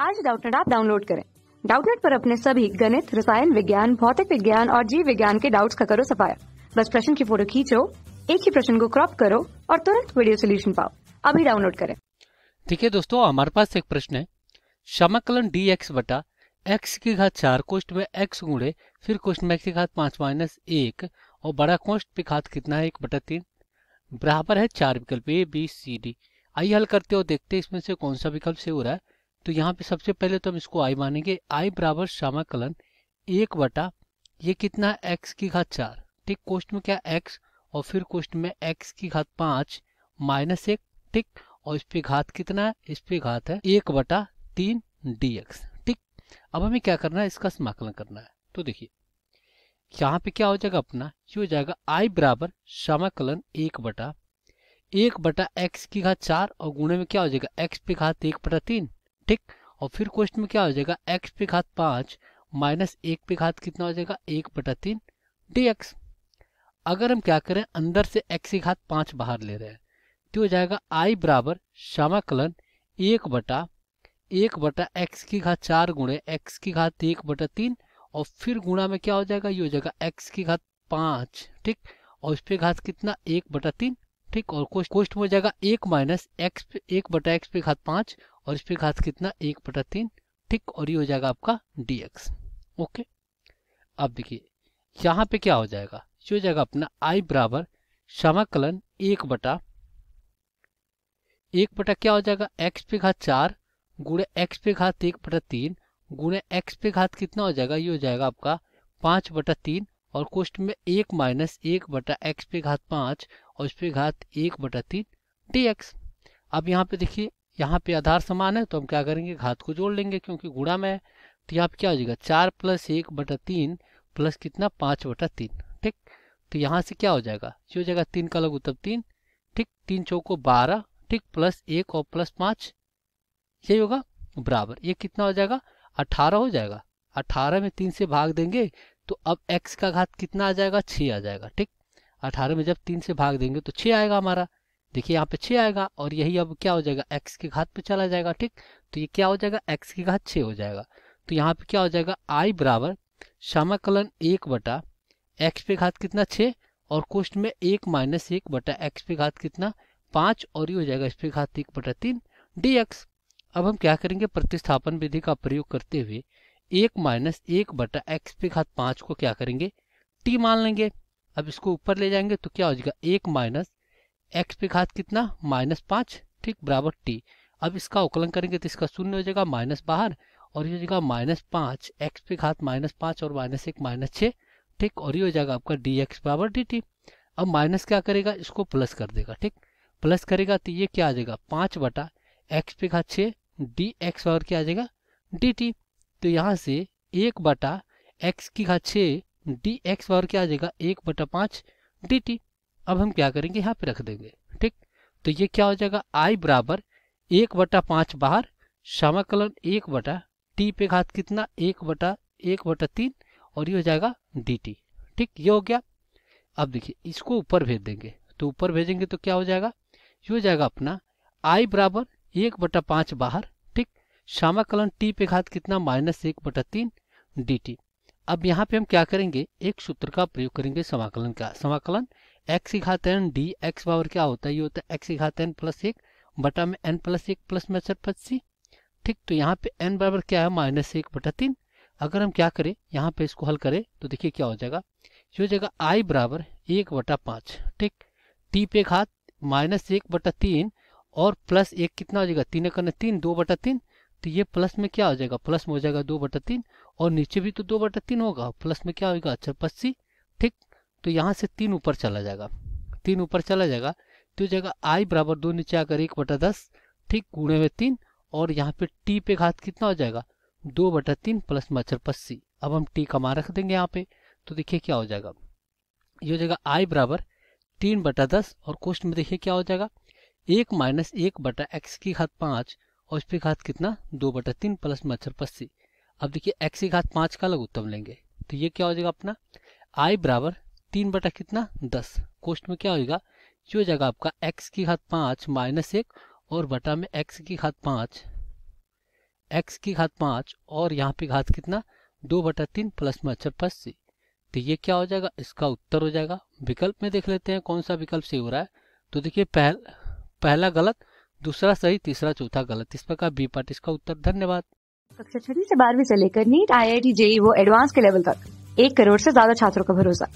आज डाउटनेट आप डाउनलोड करें। डाउटनेट पर अपने सभी गणित, रसायन विज्ञान, भौतिक विज्ञान और जीव विज्ञान के डाउट्स का करो सफाया। बस प्रश्न की फ़ोटो खींचो, एक ही प्रश्न को क्रॉप करो और तुरंत वीडियो सोल्यूशन पाओ। अभी डाउनलोड करें। ठीक है दोस्तों, हमारे पास एक प्रश्न है। समाकलन डी एक्स बटा एक्स की घात चार कोष्ट में एक्स गुणे, फिर कोष्ट में एक्स की घात पाँच माइनस एक, और बड़ा कोष्ट पे घात कितना है? एक बटा तीन। बराबर है चार विकल्प ए, बी, सी, डी। आइए हल करते हो देखते हैं इसमें से कौन सा विकल्प से हो रहा है। तो यहाँ पे सबसे पहले तो हम इसको आई मानेंगे। आई बराबर समाकलन एक बटा ये कितना एक्स की घात चार? ठीक कोष्ट में क्या एक्स और फिर कोष्ट में एक्स की घात पाँच माइनस एक, ठीक, और इस पे घात कितना है? इस पे घात है एक बटा तीन डी एक्स ठीक, अब हमें क्या करना है? इसका समाकलन करना है। तो देखिए, यहाँ पे क्या हो जाएगा अपना? ये हो जाएगा आई बराबर समाकलन एक बटा एक बटा एक्स की घात चार और गुणे में क्या हो जाएगा? एक्स पे घात एक बटा तीन। ठीक? और फिर क्वेश्चन में क्या हो जाएगा? एक्स पे घात पाँच माइनस एक पे घात कितना हो जाएगा? एक बटा तीन डी एक्स अगर हम क्या करें? अंदर से एक्स की घात पाँच बाहर ले रहे हैं तो हो जाएगा आई बराबर समाकलन एक बटा एक बटा एक्स की घात चार गुणे एक्स की घात एक बटा तीन, और फिर गुणा में क्या हो जाएगा? ये हो जाएगा एक्स की घात पाँच, ठीक? और इस पे घात कितना? एक बटा तीन, ठीक? और कोष्ट में हो जाएगा एक माइनस एक्स एक बटा एक्स पे घात पाँच और इस पे घात कितना? एक बटा तीन। ठीक और ये हो जाएगा आपका डी एक्स ओके? अब देखिए, यहाँ पे क्या हो जाएगा? ये हो जाएगा अपना आई बराबर समाकलन एक बटा एक बटा क्या हो जाएगा? एक्स पे घात चार गुणे एक्स पे घात एक बटा तीन गुणे एक्स पे घात कितना हो जाएगा? ये हो जाएगा आपका पाँच बटा तीन और कोष्ट में एक माइनस एक बटा एक्स पे घात पाँच और इस पे घात एक बटा तीन डी एक्स अब यहाँ पे देखिए यहाँ पे आधार समान है तो हम क्या करेंगे? घात को जोड़ लेंगे क्योंकि गुणा में है। तो यहाँ पे क्या हो जाएगा? चार प्लस एक बटा तीन प्लस कितना? पाँच बटा तीन। ठीक? तो यहाँ से क्या हो जाएगा? ये हो जाएगा तीन का लघु तब तीन। ठीक? तीन चौको बारह। ठीक? प्लस एक और प्लस पाँच। यही होगा? बराबर। ये कितना हो जाएगा? अठारह हो जाएगा। अठारह में तीन से भाग देंगे तो अब एक्स का घात कितना आ जाएगा? छः आ जाएगा। ठीक? अठारह में जब तीन से भाग देंगे तो छः आएगा हमारा। देखिए यहाँ पे छः आएगा और यही अब क्या हो जाएगा? X के घात पे चला जाएगा, ठीक? तो ये क्या हो जाएगा? X के घात छः हो जाएगा। तो यहाँ पे क्या हो जाएगा? I बराबर समाकलन एक बटा एक्स पे घात कितना? छः और कोष्ट में एक माइनस एक बटा एक्स पे घात कितना? पाँच। और ये हो जाएगा इस पे घात एक बटा तीन। डी एक्स अब हम क्या करेंगे? प्रतिस्थापन विधि का प्रयोग करते हुए एक माइनस एक बटा एक्स पे घात पाँच को क्या करेंगे? टी मान लेंगे। अब इसको ऊपर ले जाएँगे तो क्या हो जाएगा? एक माइनस एक्स पे घात कितना? माइनस पाँच, ठीक बराबर टी। अब इसका उकलन करेंगे तो इसका शून्य हो जाएगा माइनस बाहर और ये हो जाएगा माइनस पाँच। एक्स पे घात माइनस पाँच और माइनस एक माइनस छः, ठीक और ये हो जाएगा आपका डी एक्स बराबर डी टी। अब माइनस क्या करेगा? इसको प्लस कर देगा, ठीक? प्लस करेगा तो ये क्या आ जाएगा? पाँच बटा एक्स पे घात छः, डी एक्स और क्या आ जाएगा? D t. तो यहाँ से एक बटा एक्स की घात छः, डी एक्स और क्या आ जाएगा? एक बटा पाँच, डी टी। अब हम क्या करेंगे? यहाँ पे रख देंगे। ठीक? तो ये क्या हो जाएगा? आई बराबर एक बटा पाँच बाहर, समाकलन एक बटा टी पे घात कितना? एक बटा एक बटा तीन, और ये हो जाएगा डी टी ठीक? ये हो गया। अब देखिए, इसको ऊपर भेज देंगे। तो ऊपर भेजेंगे तो क्या हो जाएगा? ये हो जाएगा अपना आई बराबर एक बटा पाँच बाहर, ठीक? समाकलन टी पे घात कितना? माइनस एक बटा तीन डी टी अब यहाँ पे हम क्या करेंगे? एक सूत्र का प्रयोग करेंगे समाकलन का। समाकलन एक्स घात एन डी एक्स पावर क्या होता है? ये होता है एक्स घात एन प्लस एक, बटा में एन प्लस एक प्लस में सरपत सी ठीक तो यहाँ पे एन बराबर क्या है? माइनस एक बटा तीन। अगर हम क्या करें? यहाँ पे इसको हल करें तो देखिए क्या हो जाएगा। ये हो जाएगा आई बराबर एक बटा पाँच। ठीक टी पे घात माइनस एक बटा तीन और प्लस एक कितना हो जाएगा? तीन करने तीन, दो बटा तीन। तो ये प्लस में क्या हो जाएगा? प्लस में हो जाएगा दो बटा तीन और नीचे भी तो दो बटा तीन होगा। प्लस में क्या होगा? अच्छा पस्सी ठीक तो यहाँ से तीन ऊपर चला जाएगा। तीन ऊपर चला जाएगा तो जगह आई बराबर दो नीचे आकर एक बटा दस, ठीक गुणे में तीन, और यहाँ पे टी पे घात कितना हो जाएगा? दो बटा तीन प्लस मच्छर पस्सी अब हम टी का कमा रख देंगे यहाँ पे तो देखिए क्या हो जाएगा। ये हो जाएगा आई बराबर तीन बटा दस, और क्वेश्चन में देखिए क्या हो जाएगा? एक माइनस एक बटा एक्स की घात पाँच, और इस पे घात कितना? दो बटा तीन प्लस मच्छर पस्सी अब देखिए एक्स की घात पाँच का अलग उत्तम लेंगे तो ये क्या हो जाएगा अपना? आई बराबर तीन बटा कितना? दस। कोष्ट में क्या होगा ये हो जाएगा आपका एक्स की घात पाँच माइनस एक और बटा में एक्स की घात पाँच। एक्स की घात पाँच और यहाँ पे घात कितना? दो बटा तीन प्लस में अच्छा पस्सी तो ये क्या हो जाएगा? इसका उत्तर हो जाएगा। विकल्प में देख लेते हैं कौन सा विकल्प सही हो रहा है। तो देखिए पहल, पहला गलत दूसरा सही तीसरा चौथा गलत। इस प्रकार बी पार्ट इसका उत्तर। धन्यवाद। कक्षा छठी से बारहवीं से लेकर NEET I I T JEE वो एडवांस के लेवल तक। एक करोड़ से ज़्यादा छात्रों का भरोसा।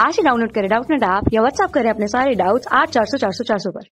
आज ही डाउनलोड करें डाउट नेट ऐप या व्हाट्सएप करें अपने सारे डाउट्स आठ चार सौ चार सौ चार सौ पर।